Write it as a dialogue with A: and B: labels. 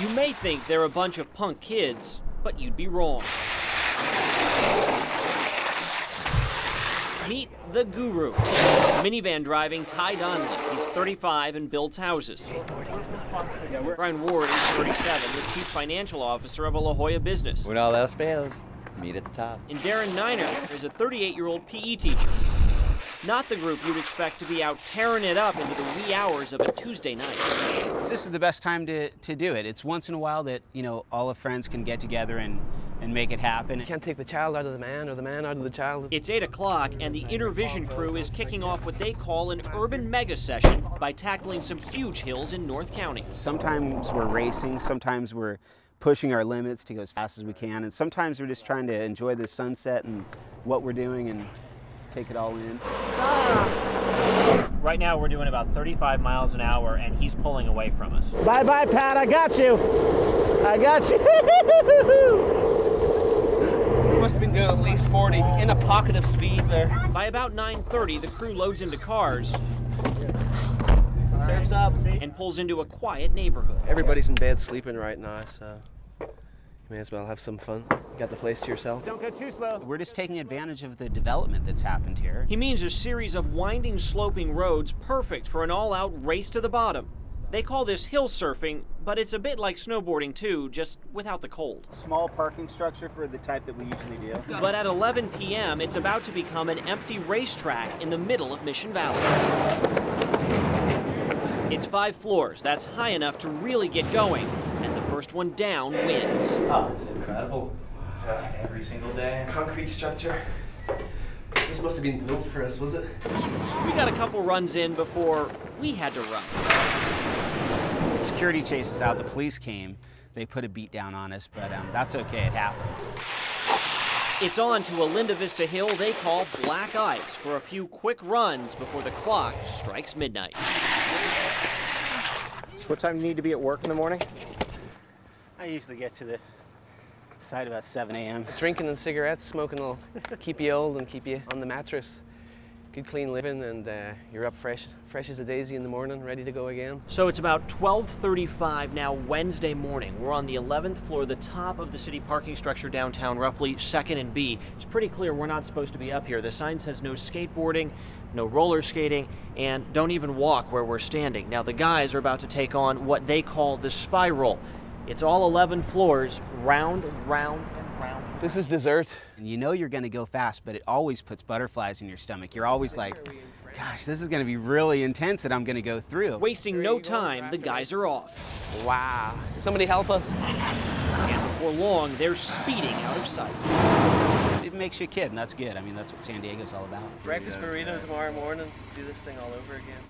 A: You may think they're a bunch of punk kids, but you'd be wrong. Meet the guru. Minivan driving Ty Donnelly. He's 35 and builds houses. Brian Ward is 37, the chief financial officer of a La Jolla business.
B: When all else fails, meet at the top.
A: And Darren Niner is a 38 year old PE teacher. Not the group you'd expect to be out tearing it up into the wee hours of a Tuesday night.
C: This is the best time to, to do it. It's once in a while that, you know, all the friends can get together and, and make it happen.
D: You can't take the child out of the man or the man out of the child.
A: It's 8 o'clock, and the Intervision crew is kicking off what they call an urban mega session by tackling some huge hills in North County.
C: Sometimes we're racing, sometimes we're pushing our limits to go as fast as we can, and sometimes we're just trying to enjoy the sunset and what we're doing and take it all in.
A: Right now, we're doing about 35 miles an hour, and he's pulling away from us.
E: Bye bye, Pat. I got you. I got you.
D: must have been doing at least 40 in a pocket of speed there.
A: By about 9:30, the crew loads into cars
D: Surf's up.
A: and pulls into a quiet neighborhood.
D: Everybody's in bed sleeping right now, so you may as well have some fun. Got the place to yourself.
E: Don't go too slow.
C: We're just taking advantage of the development that's happened here.
A: He means a series of winding, sloping roads perfect for an all out race to the bottom. They call this hill surfing, but it's a bit like snowboarding too, just without the cold.
C: Small parking structure for the type that we usually do.
A: But at 11 p.m., it's about to become an empty racetrack in the middle of Mission Valley. It's five floors. That's high enough to really get going, and the first one down wins.
F: Oh, it's incredible. Uh, every single day.
D: Concrete structure. This must have been built for us, was it?
A: We got a couple runs in before we had to run.
C: Security chases out, the police came, they put a beat down on us, but um, that's okay, it happens.
A: It's on to a Linda Vista hill they call Black Ice for a few quick runs before the clock strikes midnight.
E: What time do you need to be at work in the morning?
C: I usually get to the site about 7 a.m.
D: Drinking and cigarettes, smoking will keep you old and keep you on the mattress. Good clean living and uh, you're up fresh, fresh as a daisy in the morning, ready to go again.
A: So it's about 12:35 now Wednesday morning. We're on the 11th floor, the top of the city parking structure downtown, roughly 2nd and B. It's pretty clear we're not supposed to be up here. The sign says no skateboarding, no roller skating, and don't even walk where we're standing. Now the guys are about to take on what they call the spiral. It's all 11 floors, round and round and round.
D: This is dessert.
C: And you know you're gonna go fast, but it always puts butterflies in your stomach. You're always like, gosh, this is gonna be really intense that I'm gonna go through.
A: Wasting no time, the guys are off.
D: Wow. Somebody help us.
A: And before long, they're speeding out of sight.
C: It makes you a kid, and that's good. I mean, that's what San Diego's all about.
D: Breakfast burrito tomorrow morning. Do this thing all over again.